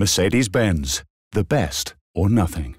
Mercedes Benz, the best or nothing.